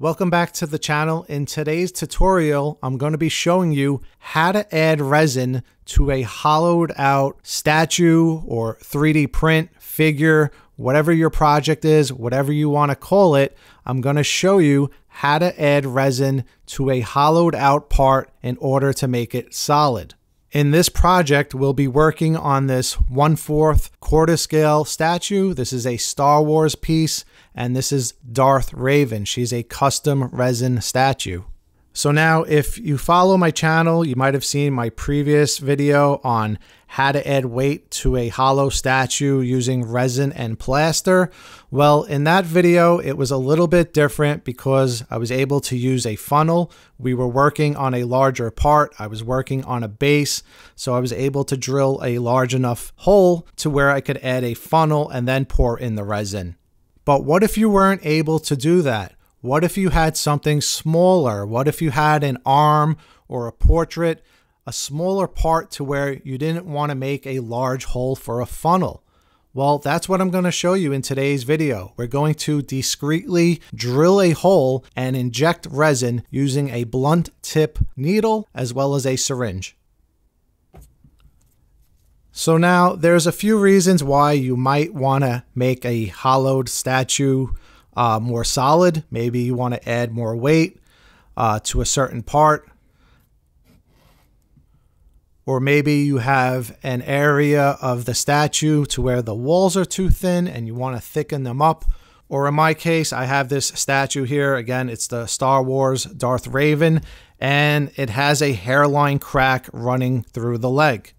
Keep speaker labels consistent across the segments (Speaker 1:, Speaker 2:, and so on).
Speaker 1: Welcome back to the channel. In today's tutorial, I'm going to be showing you how to add resin to a hollowed out statue or 3D print figure, whatever your project is, whatever you want to call it. I'm going to show you how to add resin to a hollowed out part in order to make it solid. In this project, we'll be working on this 1 4th quarter scale statue. This is a Star Wars piece and this is Darth Talon. She's a custom resin statue. So now if you follow my channel, you might have seen my previous video on how to add weight to a hollow statue using resin and plaster. Well, in that video, it was a little bit different because I was able to use a funnel. We were working on a larger part. I was working on a base, so I was able to drill a large enough hole to where I could add a funnel and then pour in the resin. But what if you weren't able to do that? What if you had something smaller? What if you had an arm or a portrait, a smaller part to where you didn't want to make a large hole for a funnel? Well, that's what I'm going to show you in today's video. We're going to discreetly drill a hole and inject resin using a blunt tip needle as well as a syringe. So now there's a few reasons why you might want to make a hollowed statue uh, more solid. Maybe you want to add more weight uh, to a certain part. Or maybe you have an area of the statue to where the walls are too thin and you want to thicken them up. Or in my case, I have this statue here. Again, it's the Star Wars Darth Talon, and it has a hairline crack running through the leg.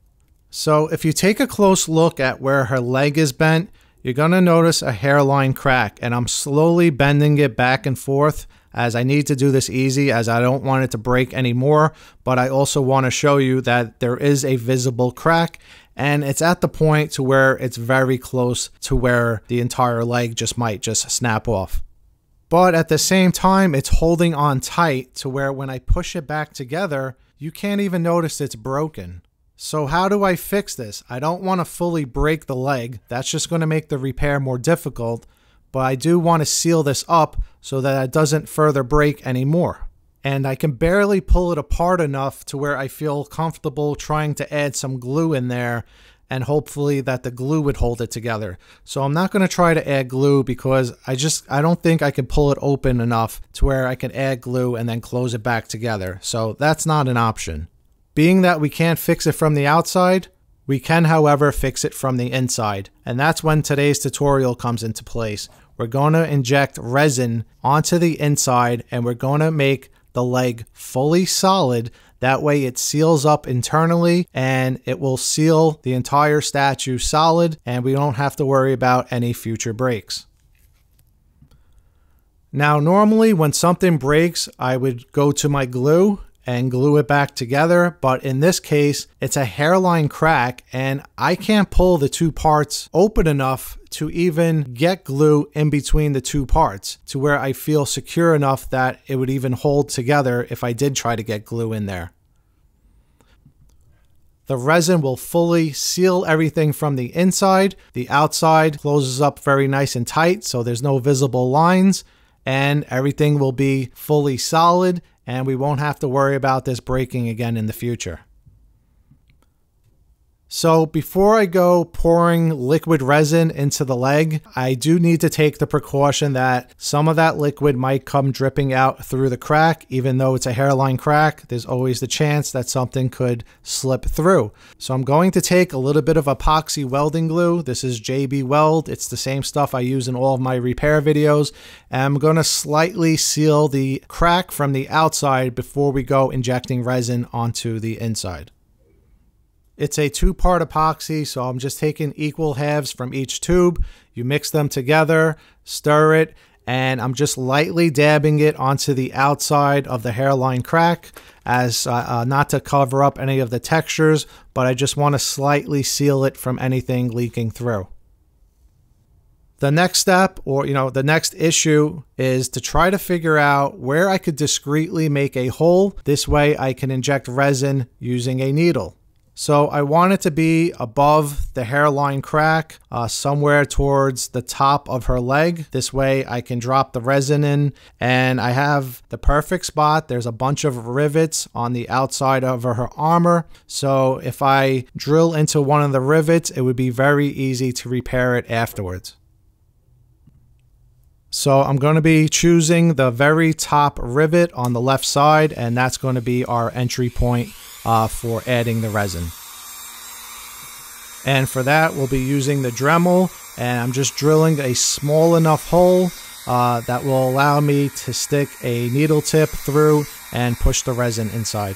Speaker 1: So if you take a close look at where her leg is bent, you're going to notice a hairline crack and I'm slowly bending it back and forth as I need to do this easy as I don't want it to break anymore, but I also want to show you that there is a visible crack and it's at the point to where it's very close to where the entire leg just might just snap off. But at the same time, it's holding on tight to where when I push it back together, you can't even notice it's broken. So how do I fix this? I don't want to fully break the leg. That's just going to make the repair more difficult. But I do want to seal this up so that it doesn't further break anymore. And I can barely pull it apart enough to where I feel comfortable trying to add some glue in there and hopefully that the glue would hold it together. So I'm not going to try to add glue because I just I don't think I can pull it open enough to where I can add glue and then close it back together. So that's not an option. Being that we can't fix it from the outside, we can, however, fix it from the inside. And that's when today's tutorial comes into place. We're going to inject resin onto the inside and we're going to make the leg fully solid. That way it seals up internally and it will seal the entire statue solid and we don't have to worry about any future breaks. Now, normally when something breaks, I would go to my glue and glue it back together. But in this case, it's a hairline crack and I can't pull the two parts open enough to even get glue in between the two parts to where I feel secure enough that it would even hold together if I did try to get glue in there. The resin will fully seal everything from the inside. The outside closes up very nice and tight so there's no visible lines and everything will be fully solid and we won't have to worry about this breaking again in the future. So before I go pouring liquid resin into the leg, I do need to take the precaution that some of that liquid might come dripping out through the crack. Even though it's a hairline crack, there's always the chance that something could slip through. So I'm going to take a little bit of epoxy welding glue. This is JB Weld. It's the same stuff I use in all of my repair videos. And I'm going to slightly seal the crack from the outside before we go injecting resin onto the inside. It's a two part epoxy, so I'm just taking equal halves from each tube. You mix them together, stir it, and I'm just lightly dabbing it onto the outside of the hairline crack as uh, uh, not to cover up any of the textures, but I just want to slightly seal it from anything leaking through. The next step, or you know, the next issue is to try to figure out where I could discreetly make a hole. This way I can inject resin using a needle. So I want it to be above the hairline crack, uh, somewhere towards the top of her leg. This way I can drop the resin in and I have the perfect spot. There's a bunch of rivets on the outside of her armor. So if I drill into one of the rivets, it would be very easy to repair it afterwards. So I'm going to be choosing the very top rivet on the left side and that's going to be our entry point uh, for adding the resin. And for that, we'll be using the Dremel, and I'm just drilling a small enough hole uh, that will allow me to stick a needle tip through and push the resin inside.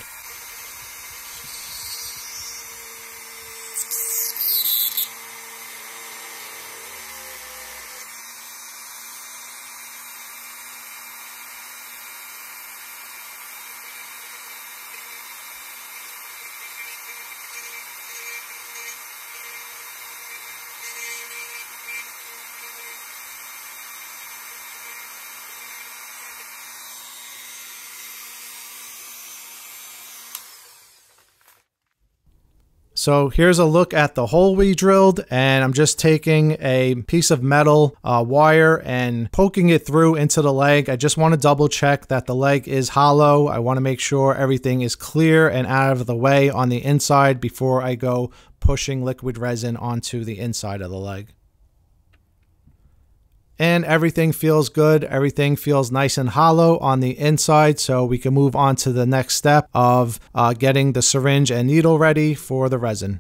Speaker 1: So here's a look at the hole we drilled and I'm just taking a piece of metal uh, wire and poking it through into the leg. I just want to double check that the leg is hollow. I want to make sure everything is clear and out of the way on the inside before I go pushing liquid resin onto the inside of the leg and everything feels good. Everything feels nice and hollow on the inside. So we can move on to the next step of uh, getting the syringe and needle ready for the resin.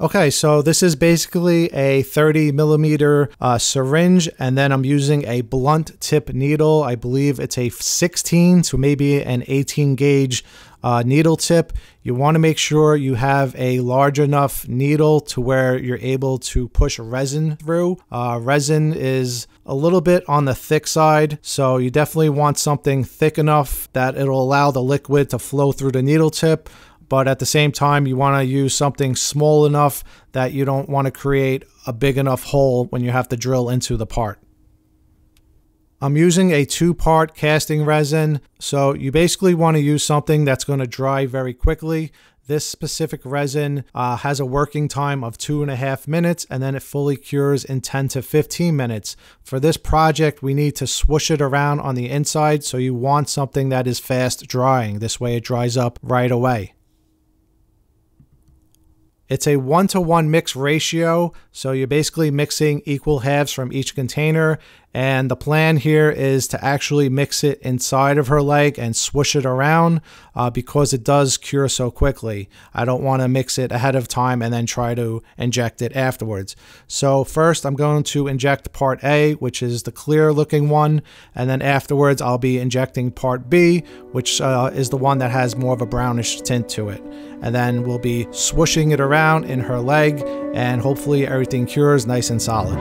Speaker 1: Okay, so this is basically a 30 millimeter uh, syringe, and then I'm using a blunt tip needle. I believe it's a 16 so maybe an 18 gauge uh, needle tip. You want to make sure you have a large enough needle to where you're able to push resin through. Uh, resin is a little bit on the thick side, so you definitely want something thick enough that it'll allow the liquid to flow through the needle tip but at the same time, you want to use something small enough that you don't want to create a big enough hole when you have to drill into the part. I'm using a two-part casting resin, so you basically want to use something that's going to dry very quickly. This specific resin uh, has a working time of two and a half minutes and then it fully cures in 10 to 15 minutes. For this project, we need to swoosh it around on the inside, so you want something that is fast drying. This way it dries up right away. It's a one to one mix ratio, so you're basically mixing equal halves from each container. And the plan here is to actually mix it inside of her leg and swoosh it around uh, because it does cure so quickly. I don't want to mix it ahead of time and then try to inject it afterwards. So first I'm going to inject part A, which is the clear looking one. And then afterwards I'll be injecting part B, which uh, is the one that has more of a brownish tint to it. And then we'll be swooshing it around in her leg and hopefully everything cures nice and solid.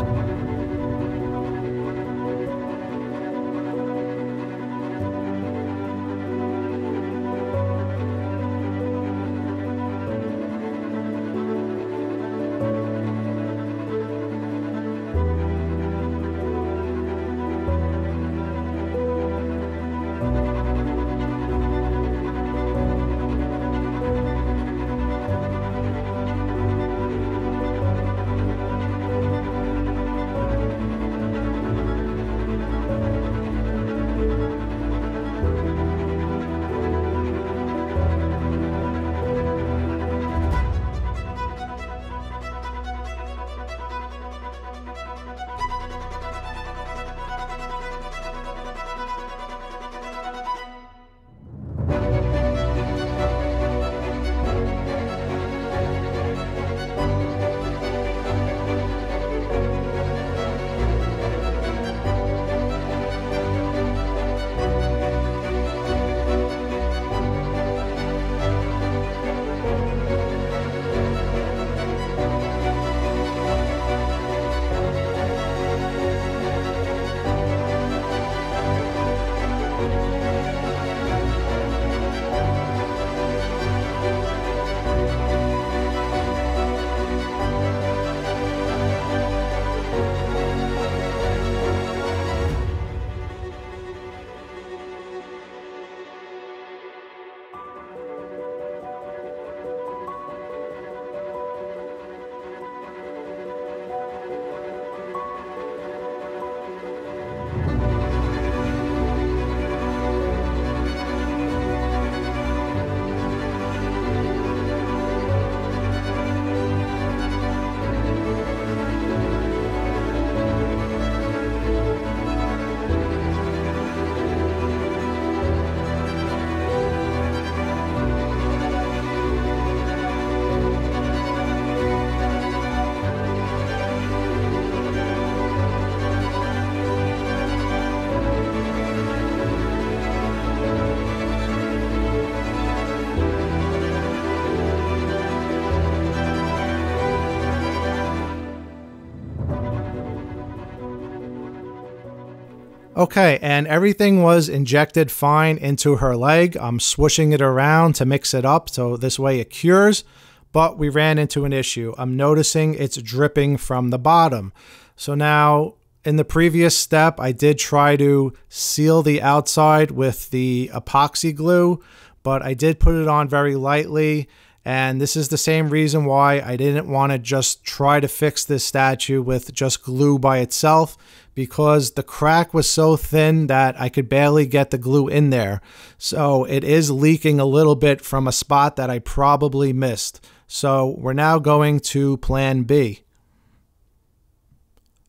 Speaker 1: Okay, and everything was injected fine into her leg. I'm swooshing it around to mix it up so this way it cures. But we ran into an issue. I'm noticing it's dripping from the bottom. So now in the previous step, I did try to seal the outside with the epoxy glue, but I did put it on very lightly and this is the same reason why I didn't want to just try to fix this statue with just glue by itself because the crack was so thin that I could barely get the glue in there. So it is leaking a little bit from a spot that I probably missed. So we're now going to plan B.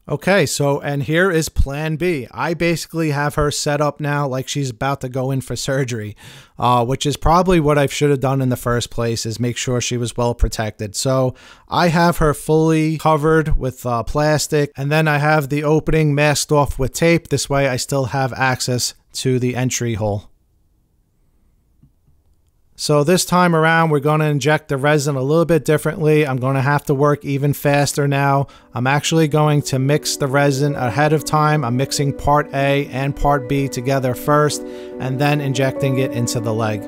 Speaker 1: Okay, so and here is plan B. I basically have her set up now like she's about to go in for surgery, uh, which is probably what I should have done in the first place is make sure she was well protected. So I have her fully covered with uh, plastic and then I have the opening masked off with tape. This way I still have access to the entry hole. So this time around, we're going to inject the resin a little bit differently. I'm going to have to work even faster now. I'm actually going to mix the resin ahead of time. I'm mixing part A and part B together first, and then injecting it into the leg.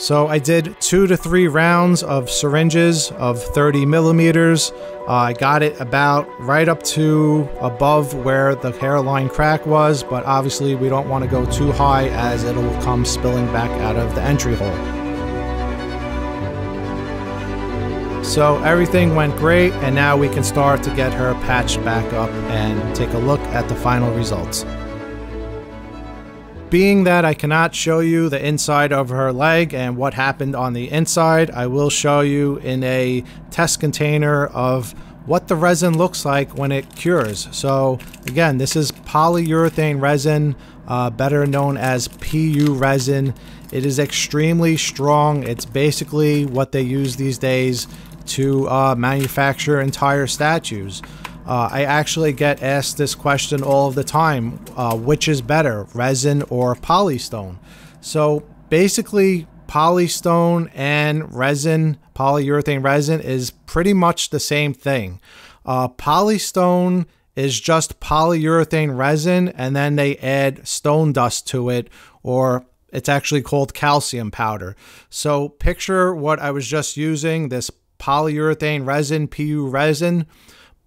Speaker 1: So I did two to three rounds of syringes of 30 millimeters. Uh, I got it about right up to above where the hairline crack was, but obviously we don't want to go too high as it'll come spilling back out of the entry hole. So everything went great, and now we can start to get her patched back up and take a look at the final results. Being that I cannot show you the inside of her leg and what happened on the inside, I will show you in a test container of what the resin looks like when it cures. So again, this is polyurethane resin, uh, better known as PU resin. It is extremely strong. It's basically what they use these days to uh, manufacture entire statues. Uh, I actually get asked this question all of the time uh, which is better, resin or polystone? So basically, polystone and resin, polyurethane resin, is pretty much the same thing. Uh, polystone is just polyurethane resin, and then they add stone dust to it, or it's actually called calcium powder. So picture what I was just using this polyurethane resin, PU resin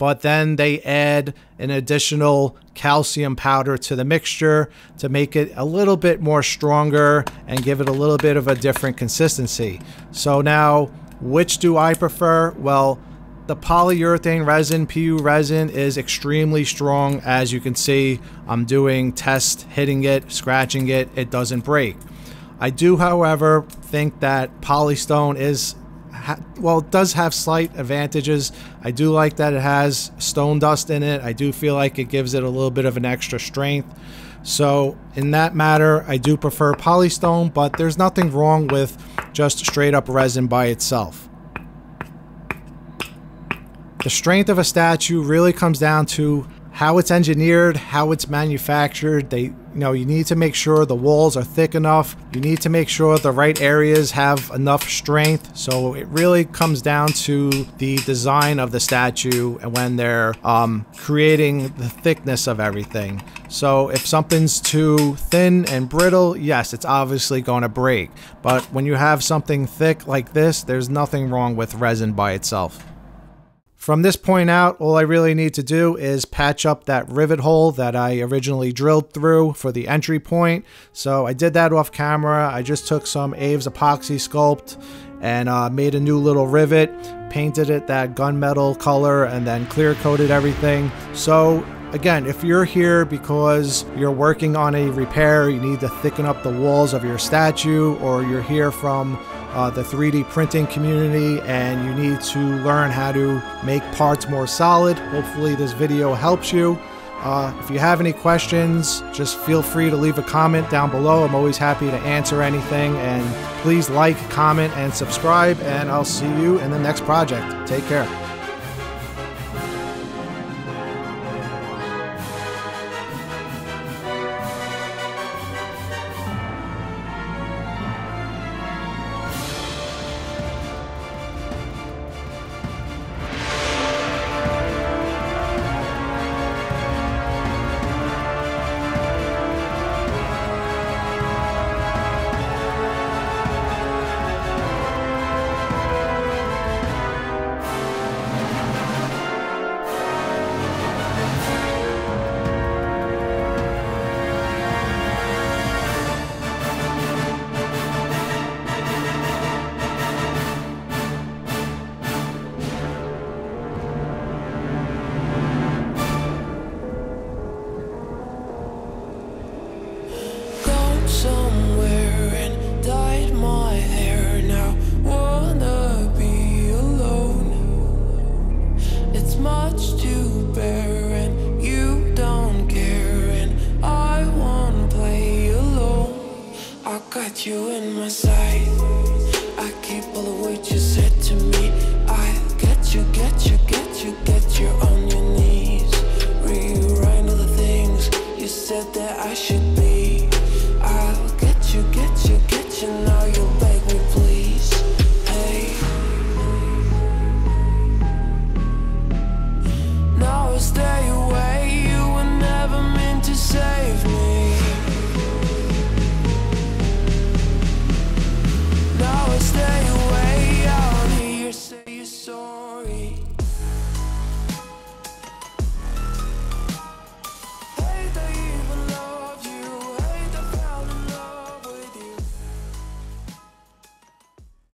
Speaker 1: but then they add an additional calcium powder to the mixture to make it a little bit more stronger and give it a little bit of a different consistency. So now, which do I prefer? Well, the polyurethane resin, PU resin, is extremely strong. As you can see, I'm doing tests, hitting it, scratching it, it doesn't break. I do, however, think that polystone is well, it does have slight advantages. I do like that it has stone dust in it. I do feel like it gives it a little bit of an extra strength. So, in that matter, I do prefer polystone, but there's nothing wrong with just straight up resin by itself. The strength of a statue really comes down to how it's engineered, how it's manufactured. They, you know, you need to make sure the walls are thick enough. You need to make sure the right areas have enough strength. So it really comes down to the design of the statue and when they're um, creating the thickness of everything. So if something's too thin and brittle, yes, it's obviously going to break. But when you have something thick like this, there's nothing wrong with resin by itself. From this point out, all I really need to do is patch up that rivet hole that I originally drilled through for the entry point. So I did that off camera. I just took some Aves Apoxie Sculpt and uh, made a new little rivet, painted it that gunmetal color, and then clear coated everything. So Again, if you're here because you're working on a repair, you need to thicken up the walls of your statue, or you're here from uh, the 3D printing community and you need to learn how to make parts more solid. Hopefully, this video helps you. Uh, if you have any questions, just feel free to leave a comment down below. I'm always happy to answer anything. And please like, comment, and subscribe. And I'll see you in the next project. Take care. should be.
Speaker 2: I'll get you, get you, get you, now you